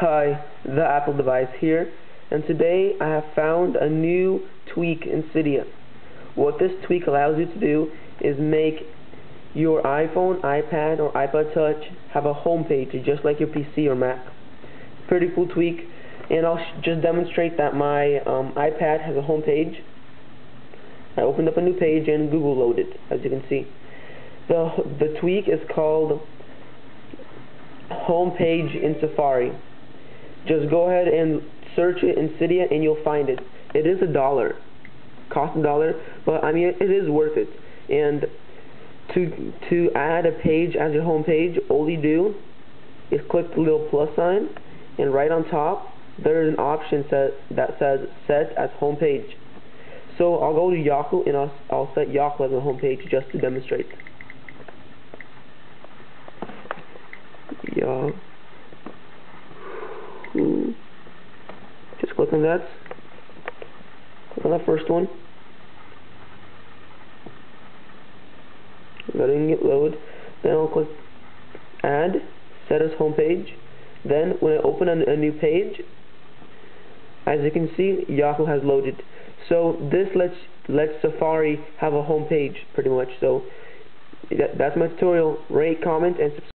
Hi, the Apple device here, and today I have found a new tweak in Cydia. What this tweak allows you to do is make your iPhone, iPad, or iPod Touch have a home page just like your PC or Mac. Pretty cool tweak, and I'll just demonstrate that my um, iPad has a home page. I opened up a new page and Google loaded, as you can see. The, the tweak is called Home Page in Safari just go ahead and search it in Cydia and you'll find it. It is a dollar, cost a dollar, but I mean it is worth it. And to to add a page as your home page, all you do is click the little plus sign, and right on top there is an option set that says set as home page. So I'll go to Yahoo and I'll, I'll set Yahoo as a home page just to demonstrate. Yahoo. Hmm. Just click on that. Click on that first one. Letting it load. Then I'll click Add, Set as Home Page. Then when I open a, a new page, as you can see, Yahoo has loaded. So this lets lets Safari have a home page pretty much. So that, that's my tutorial. Rate, comment, and subscribe.